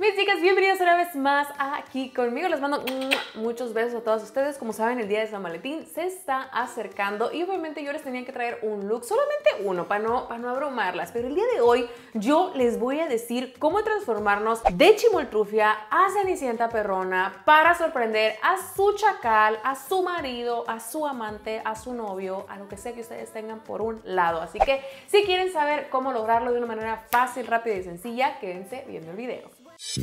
Mis chicas, bienvenidas una vez más aquí conmigo. Les mando muchos besos a todas ustedes. Como saben, el día de San Valentín se está acercando y obviamente yo les tenía que traer un look, solamente uno, para no, para no abrumarlas. Pero el día de hoy yo les voy a decir cómo transformarnos de chimoltrufia a Cenicienta Perrona para sorprender a su chacal, a su marido, a su amante, a su novio, a lo que sea que ustedes tengan por un lado. Así que si quieren saber cómo lograrlo de una manera fácil, rápida y sencilla, quédense viendo el video. Mis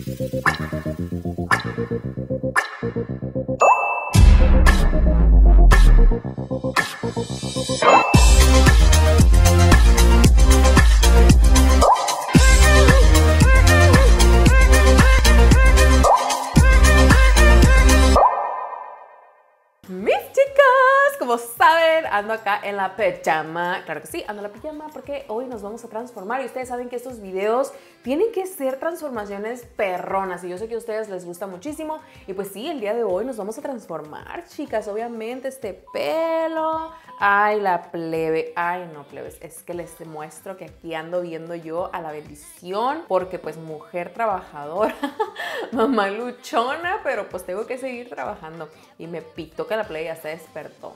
chicas, como saben, ando acá en la pijama. Claro que sí, ando en la pijama porque hoy nos vamos a transformar y ustedes saben que estos videos tienen que ser transformaciones perronas y yo sé que a ustedes les gusta muchísimo y pues sí, el día de hoy nos vamos a transformar, chicas, obviamente este pelo, ay la plebe, ay no plebes, es que les muestro que aquí ando viendo yo a la bendición porque pues mujer trabajadora, mamá luchona, pero pues tengo que seguir trabajando y me pito que la plebe ya se despertó.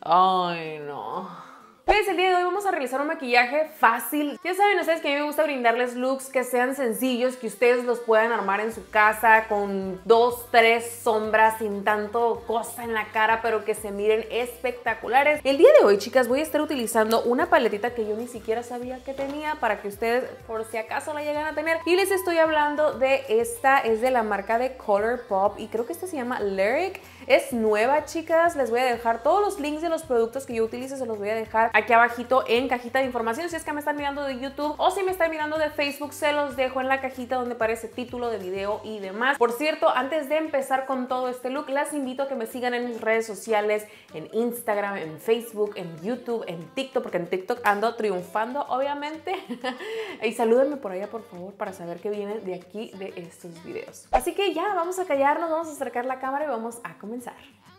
Ay no. Pues el día de hoy vamos a realizar un maquillaje fácil. Ya saben ustedes que a mí me gusta brindarles looks que sean sencillos, que ustedes los puedan armar en su casa con dos, tres sombras sin tanto cosa en la cara, pero que se miren espectaculares. El día de hoy, chicas, voy a estar utilizando una paletita que yo ni siquiera sabía que tenía para que ustedes, por si acaso la llegan a tener. Y les estoy hablando de esta, es de la marca de Color Pop y creo que esta se llama Lyric. Es nueva, chicas. Les voy a dejar todos los links de los productos que yo utilizo, se los voy a dejar aquí abajito en cajita de información. Si es que me están mirando de YouTube o si me están mirando de Facebook, se los dejo en la cajita donde aparece título de video y demás. Por cierto, antes de empezar con todo este look, las invito a que me sigan en mis redes sociales, en Instagram, en Facebook, en YouTube, en TikTok, porque en TikTok ando triunfando, obviamente. y salúdenme por allá, por favor, para saber qué viene de aquí, de estos videos. Así que ya, vamos a callarnos, vamos a acercar la cámara y vamos a comenzar.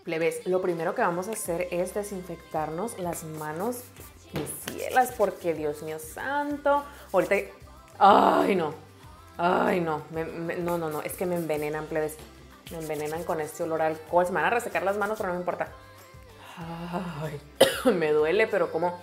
Plebes, lo primero que vamos a hacer es desinfectarnos las manos mis cielas, porque Dios mío santo, ahorita, ay no, ay no, no, no, no, es que me envenenan, plebes, me envenenan con este olor a alcohol, se me van a resecar las manos, pero no me importa. Ay, me duele, pero como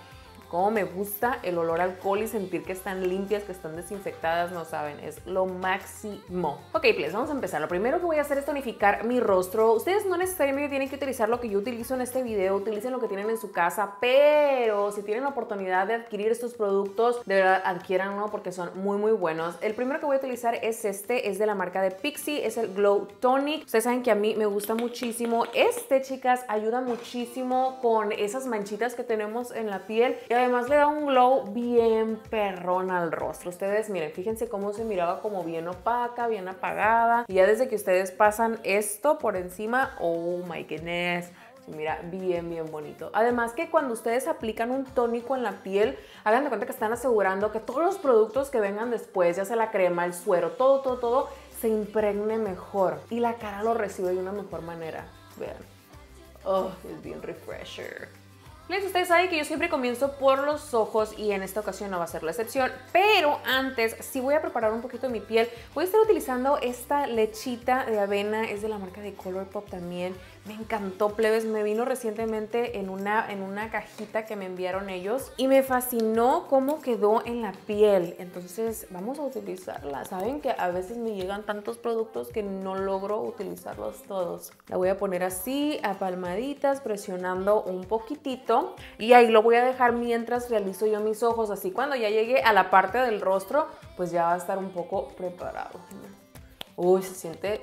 cómo me gusta el olor alcohol y sentir que están limpias, que están desinfectadas, no saben, es lo máximo. Ok, pues vamos a empezar. Lo primero que voy a hacer es tonificar mi rostro. Ustedes no necesariamente tienen que utilizar lo que yo utilizo en este video, utilicen lo que tienen en su casa, pero si tienen la oportunidad de adquirir estos productos, de verdad adquiéranlo porque son muy muy buenos. El primero que voy a utilizar es este, es de la marca de Pixie, es el Glow Tonic. Ustedes saben que a mí me gusta muchísimo. Este, chicas, ayuda muchísimo con esas manchitas que tenemos en la piel además le da un glow bien perrón al rostro. Ustedes miren, fíjense cómo se miraba como bien opaca, bien apagada. Y ya desde que ustedes pasan esto por encima, oh my goodness, se mira bien, bien bonito. Además que cuando ustedes aplican un tónico en la piel, hagan de cuenta que están asegurando que todos los productos que vengan después, ya sea la crema, el suero, todo, todo, todo, se impregne mejor. Y la cara lo recibe de una mejor manera. Vean. Oh, es bien refresher. Les ustedes saben que yo siempre comienzo por los ojos y en esta ocasión no va a ser la excepción, pero antes si voy a preparar un poquito mi piel, voy a estar utilizando esta lechita de avena, es de la marca de Colourpop también, me encantó plebes, me vino recientemente en una, en una cajita que me enviaron ellos y me fascinó cómo quedó en la piel, entonces vamos a utilizarla, saben que a veces me llegan tantos productos que no logro utilizarlos todos, la voy a poner así a palmaditas presionando un poquitito y ahí lo voy a dejar mientras realizo yo mis ojos, así cuando ya llegue a la parte del rostro, pues ya va a estar un poco preparado. Uy, se siente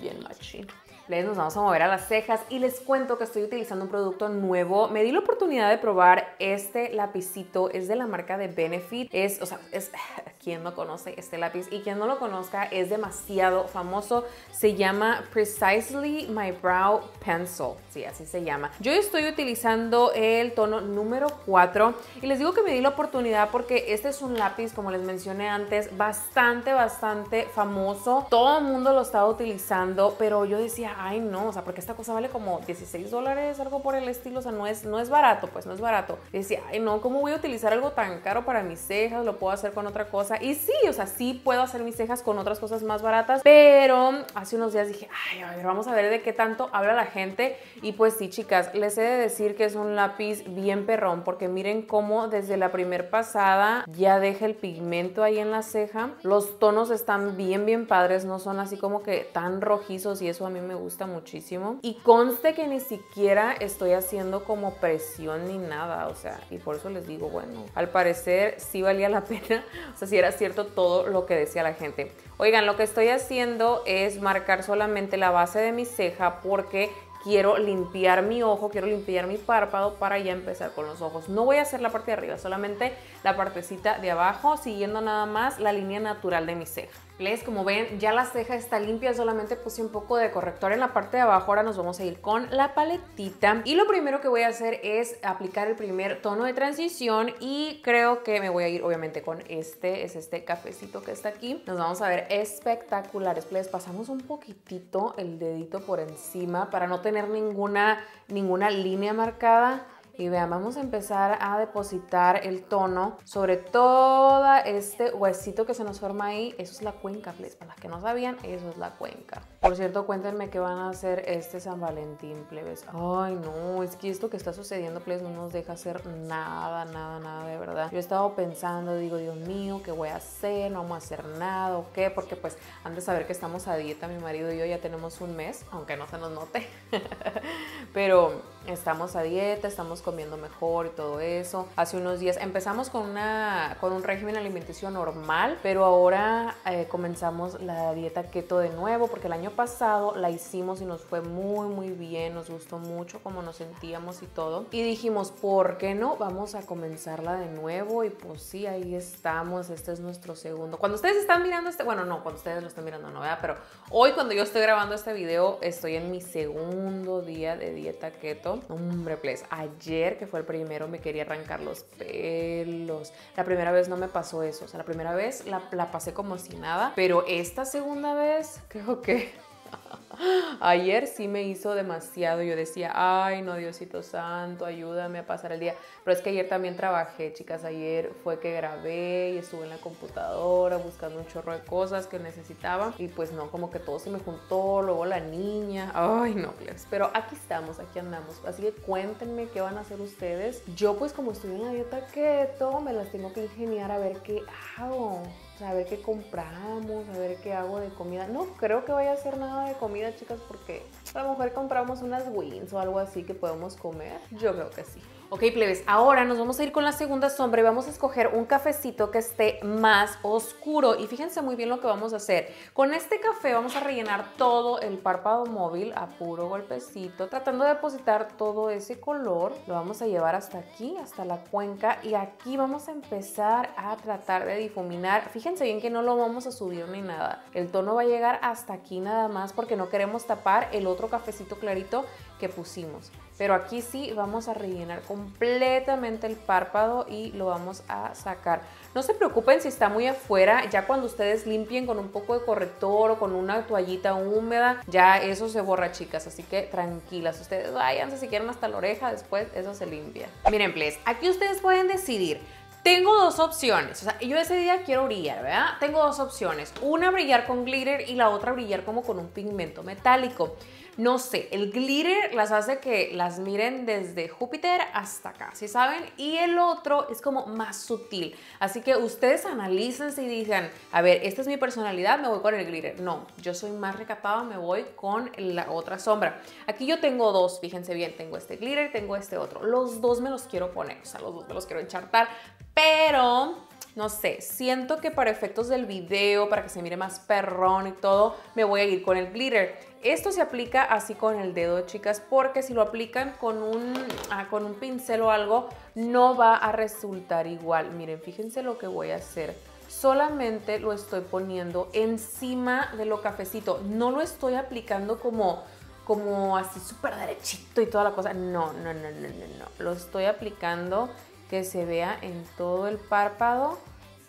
bien machín. Les nos vamos a mover a las cejas y les cuento que estoy utilizando un producto nuevo. Me di la oportunidad de probar este lapicito, es de la marca de Benefit. Es, o sea, es, quien no conoce este lápiz y quien no lo conozca es demasiado famoso. Se llama Precisely My Brow Pencil. Sí, así se llama. Yo estoy utilizando el tono número 4 y les digo que me di la oportunidad porque este es un lápiz, como les mencioné antes, bastante, bastante famoso. Todo el mundo lo estaba utilizando, pero yo decía, ay no, o sea, porque esta cosa vale como 16 dólares, algo por el estilo, o sea, no es, no es barato, pues no es barato. decía, ay no, ¿cómo voy a utilizar algo tan caro para mis cejas? Lo puedo hacer con otra cosa. Y sí, o sea, sí puedo hacer mis cejas con otras cosas más baratas, pero hace unos días dije, ay, a ver, vamos a ver de qué tanto habla la gente. Y pues sí, chicas, les he de decir que es un lápiz bien perrón, porque miren cómo desde la primer pasada ya deja el pigmento ahí en la ceja. Los tonos están bien, bien padres, no son así como que tan rojizos y eso a mí me gusta muchísimo. Y conste que ni siquiera estoy haciendo como presión ni nada, o sea, y por eso les digo, bueno, al parecer sí valía la pena, o sea, si era cierto todo lo que decía la gente. Oigan, lo que estoy haciendo es marcar solamente la base de mi ceja porque quiero limpiar mi ojo, quiero limpiar mi párpado para ya empezar con los ojos. No voy a hacer la parte de arriba, solamente la partecita de abajo, siguiendo nada más la línea natural de mi ceja. Les, como ven, ya la ceja está limpia, solamente puse un poco de corrector en la parte de abajo. Ahora nos vamos a ir con la paletita. Y lo primero que voy a hacer es aplicar el primer tono de transición y creo que me voy a ir obviamente con este, es este cafecito que está aquí. Nos vamos a ver espectaculares. Les pasamos un poquitito el dedito por encima para no tener ninguna, ninguna línea marcada. Y vean, vamos a empezar a depositar el tono sobre todo este huesito que se nos forma ahí. Eso es la cuenca, please. Para las que no sabían, eso es la cuenca. Por cierto, cuéntenme qué van a hacer este San Valentín, plebes. Ay, no, es que esto que está sucediendo, plebes, no nos deja hacer nada, nada, nada, de verdad. Yo he estado pensando, digo, Dios mío, ¿qué voy a hacer? No vamos a hacer nada, ¿o qué? Porque pues, antes de saber que estamos a dieta, mi marido y yo ya tenemos un mes, aunque no se nos note. Pero estamos a dieta, estamos comiendo mejor y todo eso. Hace unos días empezamos con, una, con un régimen alimenticio normal, pero ahora eh, comenzamos la dieta keto de nuevo porque el año pasado la hicimos y nos fue muy muy bien, nos gustó mucho cómo nos sentíamos y todo. Y dijimos, ¿por qué no? Vamos a comenzarla de nuevo y pues sí, ahí estamos, este es nuestro segundo. Cuando ustedes están mirando este, bueno, no, cuando ustedes lo están mirando, no, ¿verdad? Pero hoy cuando yo estoy grabando este video, estoy en mi segundo día de dieta keto. Hombre, pues ayer que fue el primero me quería arrancar los pelos. La primera vez no me pasó eso, o sea, la primera vez la, la pasé como si nada, pero esta segunda vez creo que Ayer sí me hizo demasiado. Yo decía, ay, no, Diosito Santo, ayúdame a pasar el día. Pero es que ayer también trabajé, chicas. Ayer fue que grabé y estuve en la computadora buscando un chorro de cosas que necesitaba. Y pues no, como que todo se me juntó. Luego la niña. Ay, no, pues. Pero aquí estamos, aquí andamos. Así que cuéntenme qué van a hacer ustedes. Yo, pues, como estoy en la dieta keto, me las tengo que ingeniar a ver qué hago a ver qué compramos, a ver qué hago de comida. No creo que vaya a hacer nada de comida, chicas, porque a lo mejor compramos unas wings o algo así que podemos comer. Yo creo que sí. Ok, plebes, ahora nos vamos a ir con la segunda sombra y vamos a escoger un cafecito que esté más oscuro. Y fíjense muy bien lo que vamos a hacer. Con este café vamos a rellenar todo el párpado móvil a puro golpecito, tratando de depositar todo ese color. Lo vamos a llevar hasta aquí, hasta la cuenca. Y aquí vamos a empezar a tratar de difuminar. Fíjense bien que no lo vamos a subir ni nada. El tono va a llegar hasta aquí nada más porque no queremos tapar el otro cafecito clarito que pusimos. Pero aquí sí vamos a rellenar completamente el párpado y lo vamos a sacar. No se preocupen si está muy afuera, ya cuando ustedes limpien con un poco de corrector o con una toallita húmeda, ya eso se borra, chicas. Así que tranquilas, ustedes váyanse si quieren hasta la oreja, después eso se limpia. Miren, please, aquí ustedes pueden decidir tengo dos opciones. O sea, yo ese día quiero brillar, ¿verdad? Tengo dos opciones. Una brillar con glitter y la otra brillar como con un pigmento metálico. No sé, el glitter las hace que las miren desde Júpiter hasta acá, ¿sí saben? Y el otro es como más sutil. Así que ustedes analícense y digan, a ver, esta es mi personalidad, me voy con el glitter. No, yo soy más recatada, me voy con la otra sombra. Aquí yo tengo dos, fíjense bien, tengo este glitter, tengo este otro. Los dos me los quiero poner, o sea, los dos me los quiero enchartar, pero no sé, siento que para efectos del video, para que se mire más perrón y todo, me voy a ir con el glitter. Esto se aplica así con el dedo, chicas, porque si lo aplican con un, ah, con un pincel o algo, no va a resultar igual. Miren, fíjense lo que voy a hacer. Solamente lo estoy poniendo encima de lo cafecito. No lo estoy aplicando como, como así súper derechito y toda la cosa. No, no, no, no, no, no. Lo estoy aplicando que se vea en todo el párpado,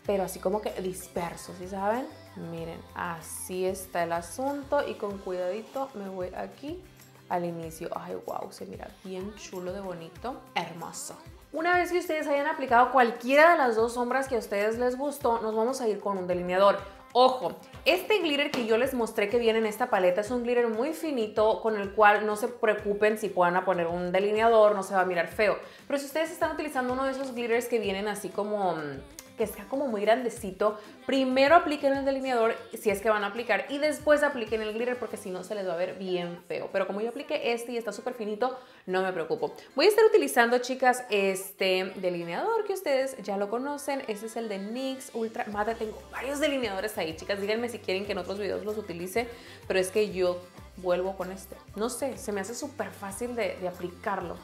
pero así como que disperso, ¿sí saben? Miren, así está el asunto y con cuidadito me voy aquí al inicio. Ay, wow, se mira bien chulo de bonito. Hermoso. Una vez que ustedes hayan aplicado cualquiera de las dos sombras que a ustedes les gustó, nos vamos a ir con un delineador. Ojo, este glitter que yo les mostré que viene en esta paleta es un glitter muy finito con el cual no se preocupen si puedan poner un delineador, no se va a mirar feo. Pero si ustedes están utilizando uno de esos glitters que vienen así como mm, que está como muy grandecito, primero apliquen el delineador si es que van a aplicar y después apliquen el glitter porque si no se les va a ver bien feo. Pero como yo apliqué este y está súper finito, no me preocupo. Voy a estar utilizando, chicas, este delineador que ustedes ya lo conocen. Este es el de NYX Ultra Mate. Tengo varios delineadores ahí, chicas. Díganme si quieren que en otros videos los utilice, pero es que yo vuelvo con este. No sé, se me hace súper fácil de, de aplicarlo.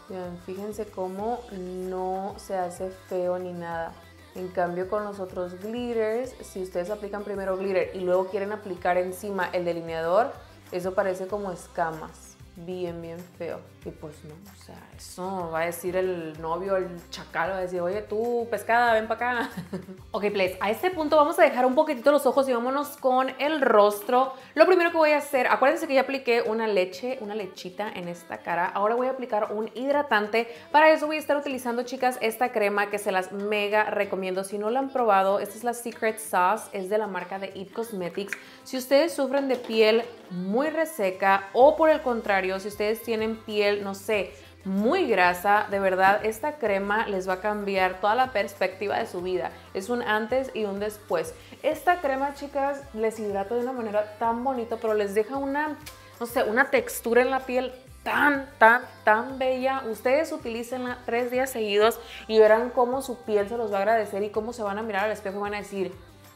fíjense cómo no se hace feo ni nada. En cambio con los otros glitters, si ustedes aplican primero glitter y luego quieren aplicar encima el delineador, eso parece como escamas bien, bien feo. Y pues no, o sea, eso va a decir el novio, el chacal, va a decir, oye, tú, pescada, ven para acá. ok, please, a este punto vamos a dejar un poquitito los ojos y vámonos con el rostro. Lo primero que voy a hacer, acuérdense que ya apliqué una leche, una lechita en esta cara. Ahora voy a aplicar un hidratante. Para eso voy a estar utilizando, chicas, esta crema que se las mega recomiendo. Si no la han probado, esta es la Secret Sauce, es de la marca de It Cosmetics. Si ustedes sufren de piel muy reseca o por el contrario, si ustedes tienen piel, no sé, muy grasa, de verdad esta crema les va a cambiar toda la perspectiva de su vida. Es un antes y un después. Esta crema, chicas, les hidrata de una manera tan bonita, pero les deja una, no sé, una textura en la piel tan, tan, tan bella. Ustedes utilícenla tres días seguidos y verán cómo su piel se los va a agradecer y cómo se van a mirar al espejo y van a decir,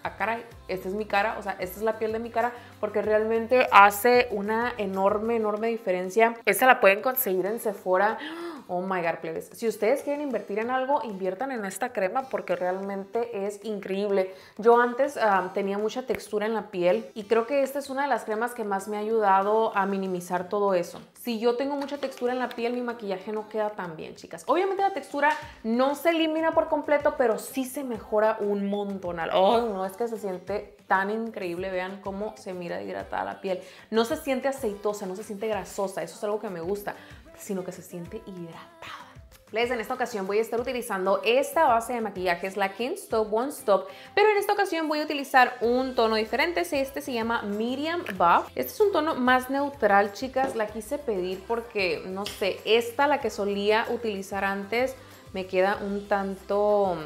ah, caray, esta es mi cara, o sea, esta es la piel de mi cara, porque realmente hace una enorme, enorme diferencia. Esta la pueden conseguir en Sephora. Oh my god, plebes. Si ustedes quieren invertir en algo, inviertan en esta crema porque realmente es increíble. Yo antes tenía mucha textura en la piel y creo que esta es una de las cremas que más me ha ayudado a minimizar todo eso. Si yo tengo mucha textura en la piel, mi maquillaje no queda tan bien, chicas. Obviamente la textura no se elimina por completo, pero sí se mejora un montón. Oh, no, es que se siente tan increíble. Vean cómo se mira hidratada la piel. No se siente aceitosa, no se siente grasosa. Eso es algo que me gusta sino que se siente hidratada. Les, en esta ocasión voy a estar utilizando esta base de maquillaje, es la King Stop One Stop, pero en esta ocasión voy a utilizar un tono diferente, este se llama Medium Buff. Este es un tono más neutral, chicas, la quise pedir porque, no sé, esta, la que solía utilizar antes, me queda un tanto,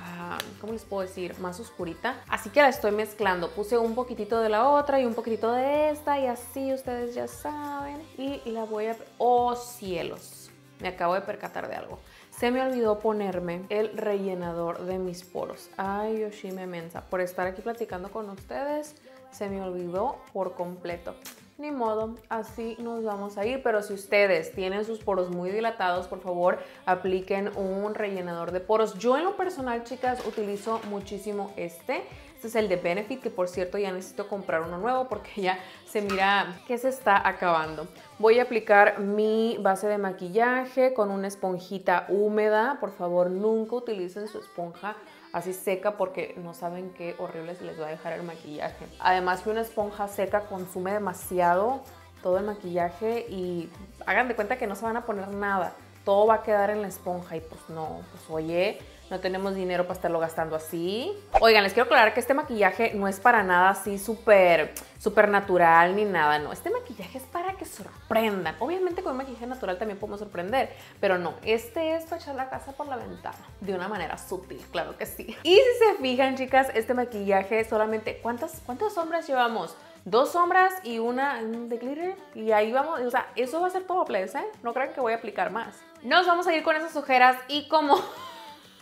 ah, ¿cómo les puedo decir? Más oscurita. Así que la estoy mezclando. Puse un poquitito de la otra y un poquitito de esta y así ustedes ya saben. Y la voy a... ¡Oh, cielos! Me acabo de percatar de algo. Se me olvidó ponerme el rellenador de mis poros. Ay, Yoshime Mensa. Por estar aquí platicando con ustedes, se me olvidó por completo ni modo, así nos vamos a ir. Pero si ustedes tienen sus poros muy dilatados, por favor, apliquen un rellenador de poros. Yo en lo personal, chicas, utilizo muchísimo este. Este es el de Benefit, que por cierto ya necesito comprar uno nuevo porque ya se mira que se está acabando. Voy a aplicar mi base de maquillaje con una esponjita húmeda. Por favor, nunca utilicen su esponja así seca porque no saben qué horrible se les va a dejar el maquillaje. Además que una esponja seca consume demasiado todo el maquillaje y hagan de cuenta que no se van a poner nada. Todo va a quedar en la esponja y pues no, pues oye, no tenemos dinero para estarlo gastando así. Oigan, les quiero aclarar que este maquillaje no es para nada así súper, súper natural ni nada, no. Este maquillaje es para que sorprendan. Obviamente con un maquillaje natural también podemos sorprender, pero no, este es echar la casa por la ventana de una manera sutil, claro que sí. Y si se fijan, chicas, este maquillaje solamente, ¿cuántas, cuántas sombras llevamos? dos sombras y una de glitter y ahí vamos, o sea, eso va a ser todo, please, ¿eh? No crean que voy a aplicar más. Nos vamos a ir con esas ojeras y como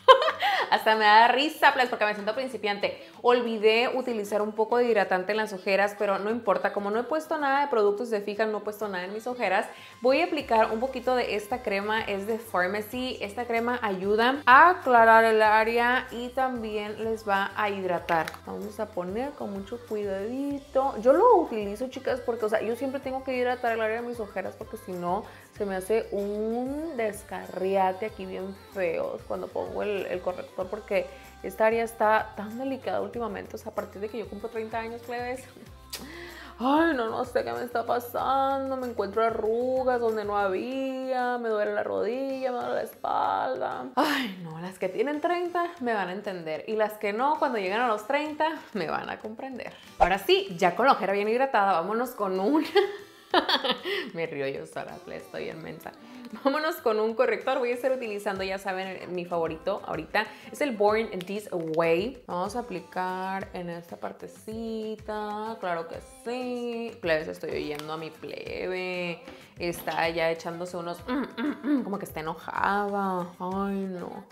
Hasta me da risa, pues, porque me siento principiante. Olvidé utilizar un poco de hidratante en las ojeras, pero no importa. Como no he puesto nada de productos de fija, no he puesto nada en mis ojeras, voy a aplicar un poquito de esta crema. Es de Pharmacy. Esta crema ayuda a aclarar el área y también les va a hidratar. Vamos a poner con mucho cuidadito. Yo lo utilizo, chicas, porque, o sea, yo siempre tengo que hidratar el área de mis ojeras porque si no se me hace un descarriate aquí bien feo cuando pongo el, corrector porque esta área está tan delicada últimamente, o sea, a partir de que yo cumplo 30 años, plebes, ay, no, no sé qué me está pasando, me encuentro arrugas donde no había, me duele la rodilla, me duele la espalda. Ay, no, las que tienen 30 me van a entender y las que no, cuando llegan a los 30, me van a comprender. Ahora sí, ya con la ojera bien hidratada, vámonos con una... me río yo sola, estoy inmensa. Vámonos con un corrector. Voy a estar utilizando, ya saben, mi favorito ahorita. Es el Born This Way. Vamos a aplicar en esta partecita. Claro que sí. Plebes, estoy oyendo a mi plebe. Está ya echándose unos... Mm, mm, mm, como que está enojada. Ay, no.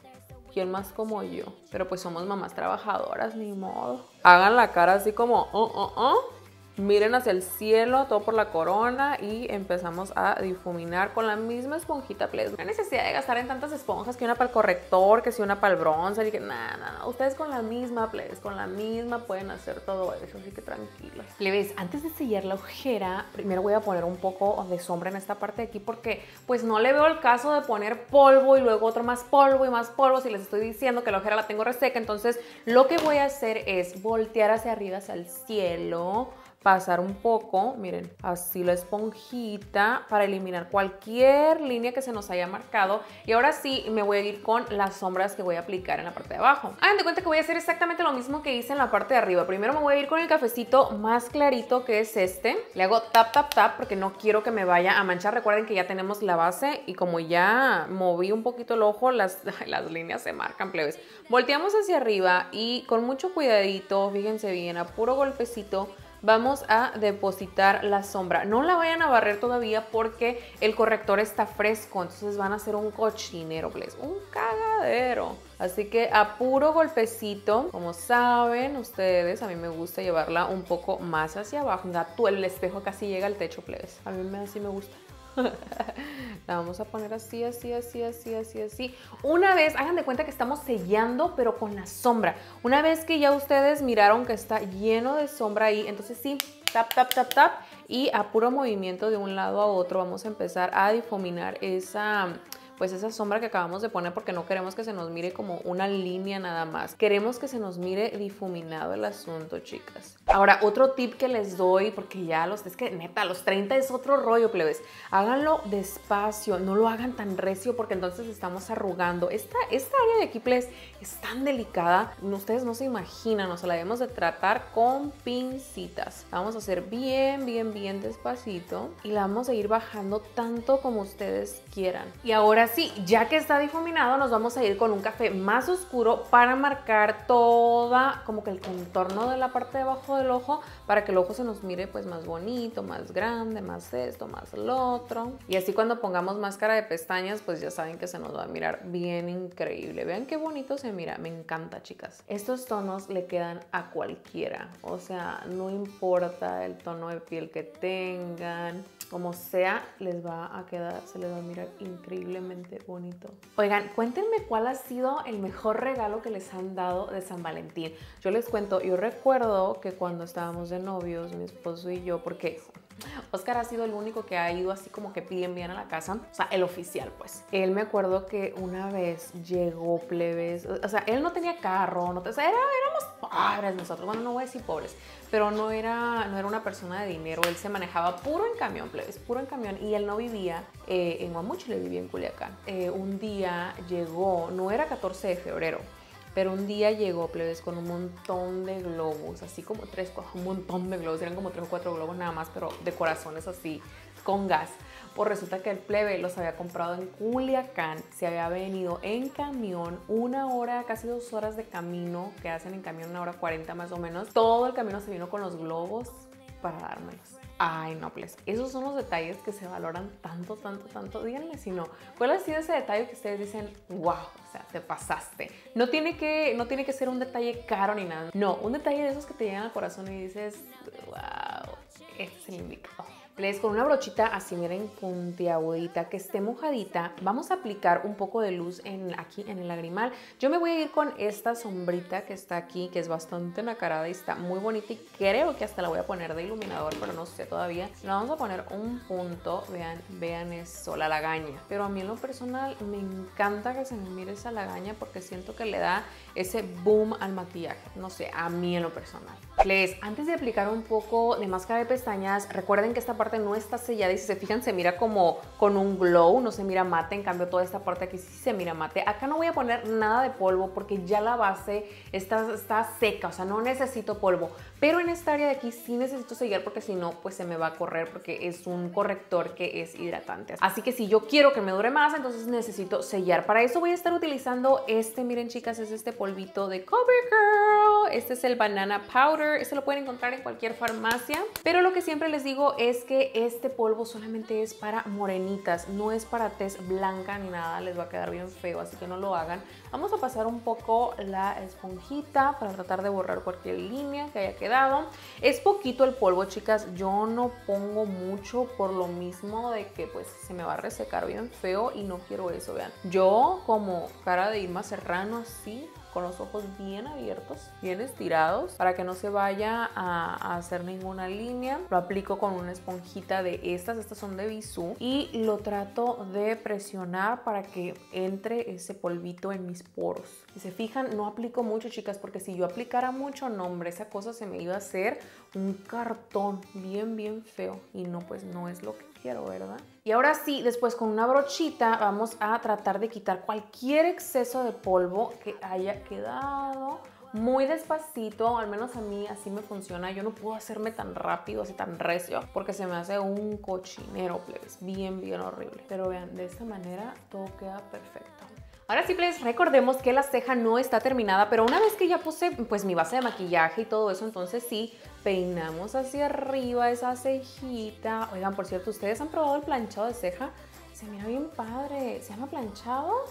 ¿Quién más como yo? Pero pues somos mamás trabajadoras, ni modo. Hagan la cara así como... Oh, oh, oh miren hacia el cielo, todo por la corona y empezamos a difuminar con la misma esponjita please. No hay necesidad de gastar en tantas esponjas que una para el corrector, que si una para el bronzer y que nada, nada. Ustedes con la misma please, con la misma pueden hacer todo eso, así que tranquilos. Le ves, antes de sellar la ojera, primero voy a poner un poco de sombra en esta parte de aquí porque pues no le veo el caso de poner polvo y luego otro más polvo y más polvo si les estoy diciendo que la ojera la tengo reseca. Entonces lo que voy a hacer es voltear hacia arriba, hacia el cielo pasar un poco, miren, así la esponjita para eliminar cualquier línea que se nos haya marcado. Y ahora sí me voy a ir con las sombras que voy a aplicar en la parte de abajo. Hagan de cuenta que voy a hacer exactamente lo mismo que hice en la parte de arriba. Primero me voy a ir con el cafecito más clarito que es este. Le hago tap, tap, tap porque no quiero que me vaya a manchar. Recuerden que ya tenemos la base y como ya moví un poquito el ojo, las, las líneas se marcan, plebes. Volteamos hacia arriba y con mucho cuidadito, fíjense bien, a puro golpecito, vamos a depositar la sombra. No la vayan a barrer todavía porque el corrector está fresco, entonces van a hacer un cochinero, please, un cagadero. Así que a puro golpecito, como saben ustedes, a mí me gusta llevarla un poco más hacia abajo. El espejo casi llega al techo, please. A mí así me gusta. La vamos a poner así, así, así, así, así, así. Una vez, hagan de cuenta que estamos sellando, pero con la sombra. Una vez que ya ustedes miraron que está lleno de sombra ahí, entonces sí, tap, tap, tap, tap. Y a puro movimiento de un lado a otro vamos a empezar a difuminar esa pues esa sombra que acabamos de poner porque no queremos que se nos mire como una línea nada más. Queremos que se nos mire difuminado el asunto, chicas. Ahora, otro tip que les doy, porque ya los, es que neta, los 30 es otro rollo, plebes. Háganlo despacio, no lo hagan tan recio porque entonces estamos arrugando. Esta, esta área de aquí, plebes, es tan delicada, ustedes no se imaginan, o sea, la debemos de tratar con pincitas. vamos a hacer bien, bien, bien despacito y la vamos a ir bajando tanto como ustedes quieran. Y ahora sí, ya que está difuminado, nos vamos a ir con un café más oscuro para marcar toda como que el contorno de la parte de abajo del ojo para que el ojo se nos mire pues más bonito, más grande, más esto, más el otro. Y así cuando pongamos máscara de pestañas, pues ya saben que se nos va a mirar bien increíble. Vean qué bonito se mira, me encanta chicas. Estos tonos le quedan a cualquiera, o sea, no importa el tono de piel que tengan, como sea, les va a quedar, se les va a mirar increíblemente bonito. Oigan, cuéntenme cuál ha sido el mejor regalo que les han dado de San Valentín. Yo les cuento, yo recuerdo que cuando estábamos de novios, mi esposo y yo, porque Oscar ha sido el único que ha ido así como que bien bien a la casa, o sea, el oficial pues. Él me acuerdo que una vez llegó plebes, o sea, él no tenía carro, no, o sea, éramos pobres nosotros, bueno, no voy a decir pobres, pero no era, no era una persona de dinero, él se manejaba puro en camión, plebes, puro en camión, y él no vivía eh, en Guamuchile, vivía en Culiacán. Eh, un día llegó, no era 14 de febrero, pero un día llegó plebes con un montón de globos, así como tres, un montón de globos, eran como tres o cuatro globos nada más, pero de corazones así, con gas. Pues resulta que el plebe los había comprado en Culiacán, se había venido en camión, una hora, casi dos horas de camino, que hacen en camión una hora cuarenta más o menos. Todo el camino se vino con los globos para dármelos. Ay, no, pues esos son los detalles que se valoran tanto, tanto, tanto. Díganme si no. ¿Cuál ha sido ese detalle que ustedes dicen, wow, o sea, te pasaste? No tiene que, no tiene que ser un detalle caro ni nada. No, un detalle de esos que te llegan al corazón y dices, wow, este es el indicado. Les con una brochita así, miren, puntiagudita, que esté mojadita, vamos a aplicar un poco de luz en, aquí en el lagrimal. Yo me voy a ir con esta sombrita que está aquí, que es bastante nacarada y está muy bonita y creo que hasta la voy a poner de iluminador, pero no sé todavía. Le vamos a poner un punto, vean, vean eso, la lagaña. Pero a mí en lo personal me encanta que se me mire esa lagaña porque siento que le da ese boom al maquillaje. No sé, a mí en lo personal. Les, antes de aplicar un poco de máscara de pestañas, recuerden que esta parte no está sellada y si se fijan se mira como con un glow, no se mira mate, en cambio toda esta parte aquí sí se mira mate. Acá no voy a poner nada de polvo porque ya la base está, está seca, o sea, no necesito polvo. Pero en esta área de aquí sí necesito sellar porque si no, pues se me va a correr porque es un corrector que es hidratante. Así que si yo quiero que me dure más, entonces necesito sellar. Para eso voy a estar utilizando este, miren chicas, es este polvito de CoverGirl. Este es el Banana Powder. Este lo pueden encontrar en cualquier farmacia. Pero lo que siempre les digo es que este polvo solamente es para morenitas, no es para tez blanca ni nada. Les va a quedar bien feo, así que no lo hagan. Vamos a pasar un poco la esponjita para tratar de borrar cualquier línea que haya quedado es poquito el polvo, chicas. Yo no pongo mucho por lo mismo de que pues se me va a resecar bien feo y no quiero eso, vean. Yo como cara de Irma Serrano así con los ojos bien abiertos, bien estirados, para que no se vaya a, hacer ninguna línea. Lo aplico con una esponjita de estas, estas son de Bisú, y lo trato de presionar para que entre ese polvito en mis poros. Si se fijan, no aplico mucho, chicas, porque si yo aplicara mucho, no, hombre, esa cosa se me iba a hacer un cartón bien, bien feo. Y no, pues no es lo que ¿verdad? Y ahora sí, después con una brochita vamos a tratar de quitar cualquier exceso de polvo que haya quedado muy despacito, al menos a mí así me funciona. Yo no puedo hacerme tan rápido, así tan recio, porque se me hace un cochinero, plebes. Bien, bien horrible. Pero vean, de esta manera todo queda perfecto. Ahora sí, les recordemos que la ceja no está terminada, pero una vez que ya puse pues mi base de maquillaje y todo eso, entonces sí, peinamos hacia arriba esa cejita. Oigan, por cierto, ¿ustedes han probado el planchado de ceja? Se mira bien padre. ¿Se llama planchado?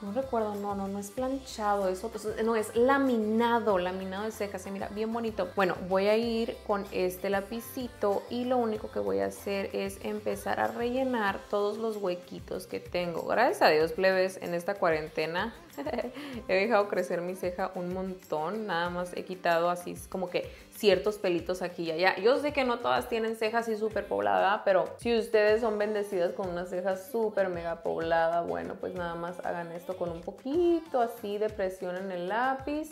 No recuerdo, no, no, no es planchado, eso no es laminado, laminado de ceja, se mira bien bonito. Bueno, voy a ir con este lapicito y lo único que voy a hacer es empezar a rellenar todos los huequitos que tengo. Gracias a Dios, plebes, en esta cuarentena he dejado crecer mi ceja un montón, nada más he quitado así como que ciertos pelitos aquí y allá. Yo sé que no todas tienen cejas así súper poblada, pero si ustedes son bendecidas con una ceja súper mega poblada, bueno, pues nada más hagan esto con un poquito así de presión en el lápiz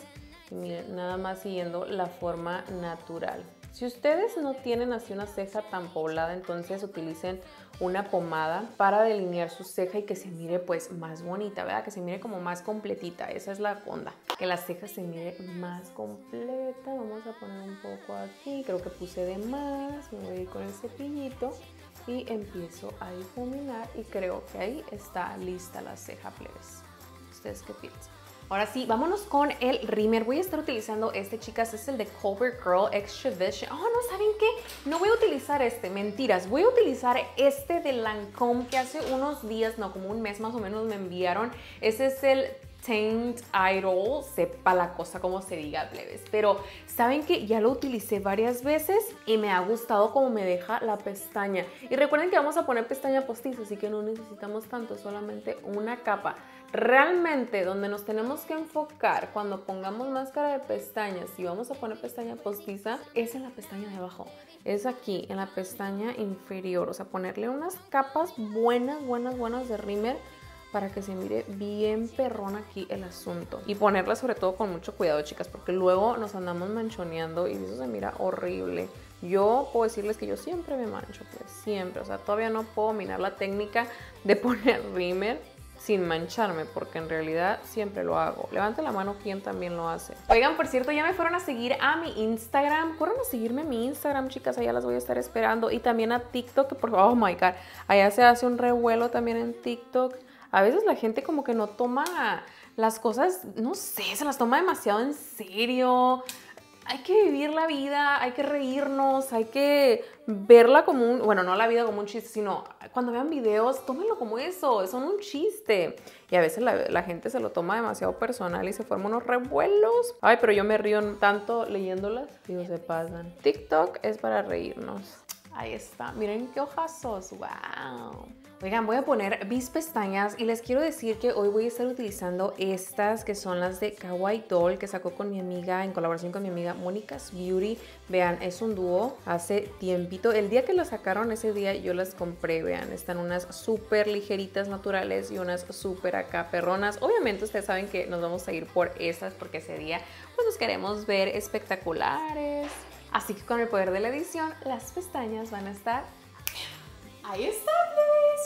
y miren, nada más siguiendo la forma natural. Si ustedes no tienen así una ceja tan poblada, entonces utilicen una pomada para delinear su ceja y que se mire pues más bonita, ¿verdad? Que se mire como más completita, esa es la onda. Que la ceja se mire más completa. Vamos a poner un poco aquí, creo que puse de más, me voy a ir con el cepillito y empiezo a difuminar y creo que ahí está lista la ceja, plebes. ¿Ustedes qué piensan? Ahora sí, vámonos con el rímer. Voy a estar utilizando este, chicas, es el de CoverGirl Extra Vision. Oh, no, ¿saben qué? No voy a utilizar este, mentiras. Voy a utilizar este de Lancome que hace unos días, no, como un mes más o menos me enviaron. Ese es el Taint Idol, sepa la cosa como se diga, plebes. Pero saben que ya lo utilicé varias veces y me ha gustado como me deja la pestaña. Y recuerden que vamos a poner pestaña postiza, así que no necesitamos tanto, solamente una capa. Realmente donde nos tenemos que enfocar cuando pongamos máscara de pestañas y vamos a poner pestaña postiza es en la pestaña de abajo. Es aquí, en la pestaña inferior. O sea, ponerle unas capas buenas, buenas, buenas de rímer para que se mire bien perrón aquí el asunto. Y ponerla sobre todo con mucho cuidado, chicas, porque luego nos andamos manchoneando y eso se mira horrible. Yo puedo decirles que yo siempre me mancho, pues siempre. O sea, todavía no puedo mirar la técnica de poner rímer sin mancharme, porque en realidad siempre lo hago. Levante la mano quien también lo hace. Oigan, por cierto, ya me fueron a seguir a mi Instagram. Corran a seguirme a mi Instagram, chicas, allá las voy a estar esperando. Y también a TikTok, por oh my God, allá se hace un revuelo también en TikTok. A veces la gente como que no toma las cosas, no sé, se las toma demasiado en serio hay que vivir la vida, hay que reírnos, hay que verla como un, bueno, no la vida como un chiste, sino cuando vean videos, tómenlo como eso, son un chiste. Y a veces la, gente se lo toma demasiado personal y se forman unos revuelos. Ay, pero yo me río tanto leyéndolas, digo, se pasan. TikTok es para reírnos. Ahí está, miren qué ojazos, wow. Oigan, voy a poner mis pestañas y les quiero decir que hoy voy a estar utilizando estas que son las de Kawaii Doll que sacó con mi amiga en colaboración con mi amiga Monica's Beauty. Vean, es un dúo hace tiempito. El día que lo sacaron, ese día yo las compré, vean, están unas súper ligeritas naturales y unas súper acá perronas. Obviamente ustedes saben que nos vamos a ir por estas porque ese día pues nos queremos ver espectaculares. Así que con el poder de la edición, las pestañas van a estar Ahí está,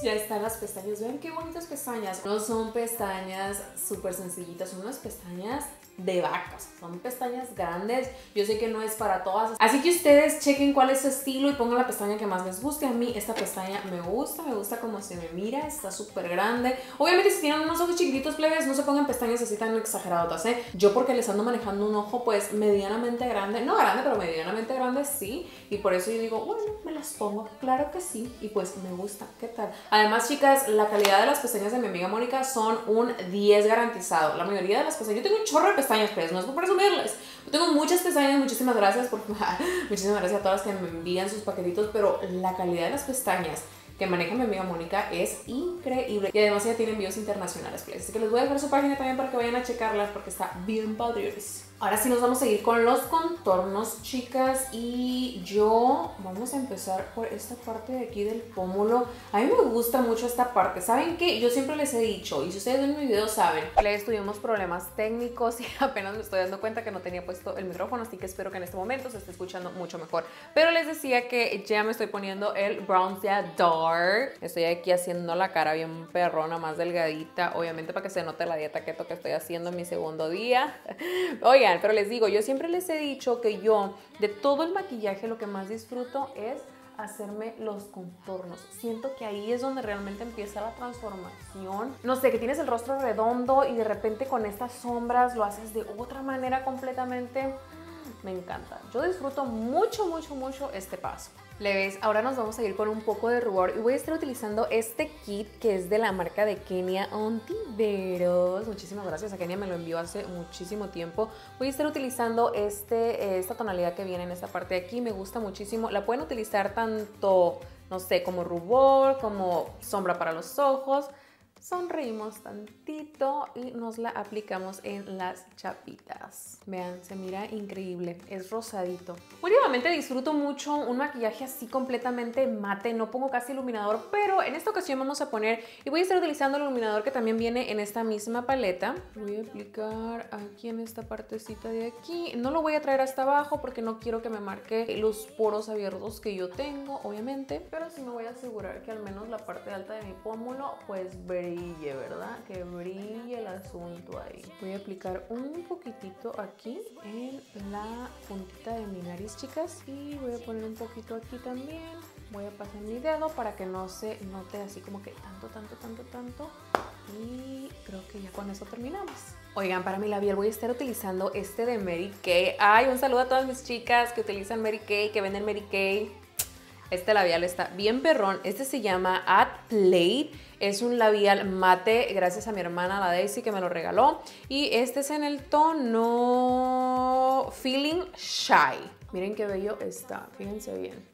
Ya están las pestañas. Vean qué bonitas pestañas. No son pestañas súper sencillitas, son unas pestañas de vacas. Son pestañas grandes. Yo sé que no es para todas. Así que ustedes chequen cuál es su estilo y pongan la pestaña que más les guste. A mí esta pestaña me gusta, me gusta como se me mira. Está súper grande. Obviamente si tienen unos ojos chiquititos, plebes, no se pongan pestañas así tan exageradas, ¿eh? Yo porque les ando manejando un ojo pues medianamente grande. No grande, pero medianamente grande sí. Y por eso yo digo, bueno, me las pongo. Claro que sí. Y pues me gusta. ¿Qué tal? Además, chicas, la calidad de las pestañas de mi amiga Mónica son un 10 garantizado. La mayoría de las pestañas, yo tengo un chorro de pestañas, pues no es por presumirles. Tengo muchas pestañas, muchísimas gracias por muchísimas gracias a todas las que me envían sus paquetitos, pero la calidad de las pestañas que maneja mi amiga Mónica es increíble. Y además ella tiene envíos internacionales, pues. Así que les voy a dejar su página también para que vayan a checarlas porque está bien padre. Ahora sí nos vamos a seguir con los contornos, chicas. Y yo vamos a empezar por esta parte de aquí del pómulo. A mí me gusta mucho esta parte. ¿Saben qué? Yo siempre les he dicho, y si ustedes ven mi video saben, les tuvimos problemas técnicos y apenas me estoy dando cuenta que no tenía puesto el micrófono, así que espero que en este momento se esté escuchando mucho mejor. Pero les decía que ya me estoy poniendo el Bronzea Dark. Estoy aquí haciendo la cara bien perrona, más delgadita, obviamente para que se note la dieta keto que estoy haciendo en mi segundo día. Oigan, pero les digo, yo siempre les he dicho que yo de todo el maquillaje lo que más disfruto es hacerme los contornos. Siento que ahí es donde realmente empieza la transformación. No sé, que tienes el rostro redondo y de repente con estas sombras lo haces de otra manera completamente. Me encanta. Yo disfruto mucho, mucho, mucho este paso. Le ves, ahora nos vamos a ir con un poco de rubor y voy a estar utilizando este kit que es de la marca de Kenia Ontiveros. Muchísimas gracias, a Kenia me lo envió hace muchísimo tiempo. Voy a estar utilizando este, esta tonalidad que viene en esta parte de aquí, me gusta muchísimo. La pueden utilizar tanto, no sé, como rubor, como sombra para los ojos sonreímos tantito y nos la aplicamos en las chapitas. Vean, se mira increíble, es rosadito. Últimamente disfruto mucho un maquillaje así completamente mate, no pongo casi iluminador, pero en esta ocasión vamos a poner, y voy a estar utilizando el iluminador que también viene en esta misma paleta. Voy a aplicar aquí en esta partecita de aquí. No lo voy a traer hasta abajo porque no quiero que me marque los poros abiertos que yo tengo, obviamente, pero sí me voy a asegurar que al menos la parte alta de mi pómulo pues veréis brille, ¿verdad? Que brille el asunto ahí. Voy a aplicar un poquitito aquí en la puntita de mi nariz, chicas. Y voy a poner un poquito aquí también. Voy a pasar mi dedo para que no se note así como que tanto, tanto, tanto, tanto. Y creo que ya con eso terminamos. Oigan, para mi labial voy a estar utilizando este de Mary Kay. Ay, un saludo a todas mis chicas que utilizan Mary Kay, que venden Mary Kay. Este labial está bien perrón. Este se llama At Plate. Es un labial mate, gracias a mi hermana, la Daisy, que me lo regaló. Y este es en el tono Feeling Shy. Miren qué bello está, fíjense bien.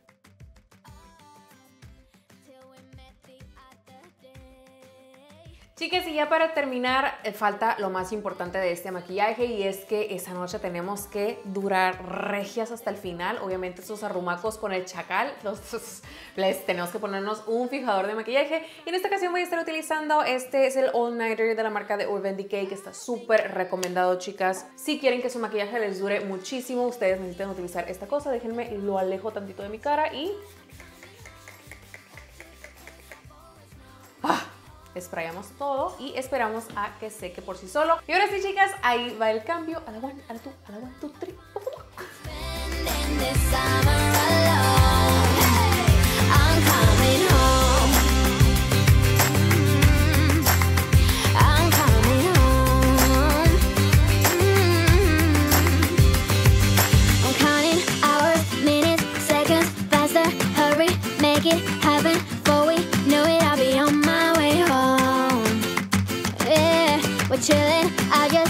Chicas, y ya para terminar, eh, falta lo más importante de este maquillaje y es que esa noche tenemos que durar regias hasta el final. Obviamente esos arrumacos con el chacal, los, les tenemos que ponernos un fijador de maquillaje. Y en esta ocasión voy a estar utilizando, este es el All Nighter de la marca de Urban Decay, que está súper recomendado, chicas. Si quieren que su maquillaje les dure muchísimo, ustedes necesitan utilizar esta cosa. Déjenme, lo alejo tantito de mi cara y... sprayamos todo y esperamos a que seque por sí solo. Y ahora sí, chicas, ahí va el cambio. A la one, a la two, a la one, two, three. Chillin', I just,